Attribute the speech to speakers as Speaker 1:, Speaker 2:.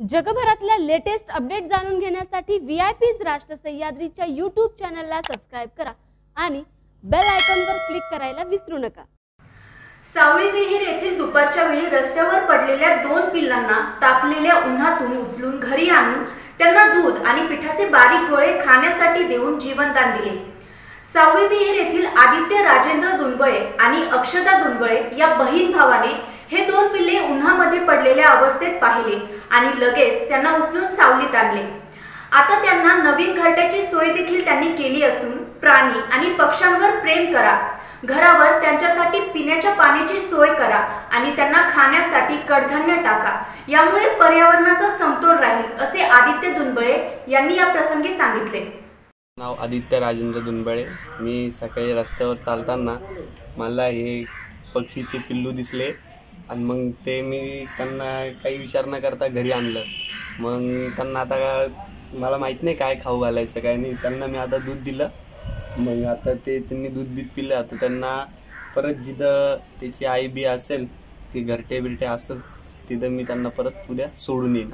Speaker 1: जगभरातल्या latest update जाणून घेण्यासाठी व्ही आय पीज राष्ट्र सह्याद्रीच्या यूट्यूब चॅनलला सबस्क्राईब करा आणि बेल आयकॉनवर क्लिक करायला विसरू नका.
Speaker 2: सावळी विहीर येथील दुपारच्या वेळी रस्त्यावर पडलेल्या दोन पिल्लांना तापलेल्या उन्हातून उचलून घरी आणून त्यांना दूध आणि पिठाचे बारीक गोळे खाण्यासाठी देऊन जीवनदान दिले. सावळी विहीर येथील आदित्य राजेंद्र दुनबळे आणि अक्षदा दुनबळे या बहीण भावाने हे दोन पिल्ले उन्हामध्ये पडलेल्या अवस्थेत पाहिले आणि लगेच त्यांना उचलून सावलीत आणले. आता त्यांना नवीन घरट्याची सोय देखील त्यांनी केली असून प्राणी आणि पक्ष्यांवर प्रेम करा. घरावर त्यांच्यासाठी पिण्याच्या पाण्याची सोय करा आणि त्यांना खाण्यासाठी कडधान्य टाका. यामुळे पर्यावरणाचा समतोल राहील असे आदित्य दुनबळे यांनी या प्रसंगी सांगितले.
Speaker 3: नाव आदित्य राजेंद्र दुनबळे. मी सकाळी रस्त्यावर चालताना मला हे पक्षीचे पिल्लू दिसले. आणि मग ते मी त्यांना काही विचार न करता घरी आणलं. मग त्यांना आता मला माहीत नाही काय खाऊ घालायचं काय नाही. त्यांना मी आता दूध दिलं. मग आता ते त्यांनी दूध बीत पिलं. आता त्यांना परत जिथं त्याची आई बी असेल ती घरटे बिरटे असेल तिथं मी त्यांना परत उद्या सोडून येईन.